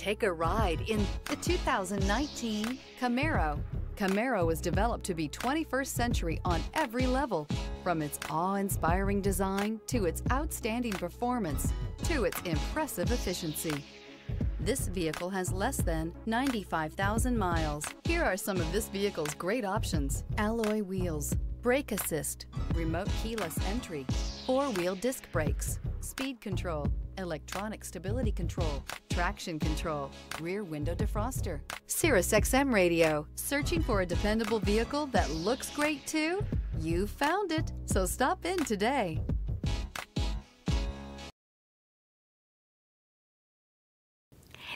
Take a ride in the 2019 Camaro. Camaro was developed to be 21st century on every level, from its awe-inspiring design to its outstanding performance to its impressive efficiency. This vehicle has less than 95,000 miles. Here are some of this vehicle's great options. Alloy wheels, brake assist, remote keyless entry, four-wheel disc brakes, speed control, electronic stability control, traction control, rear window defroster, Sirius XM radio. Searching for a dependable vehicle that looks great too? You found it, so stop in today.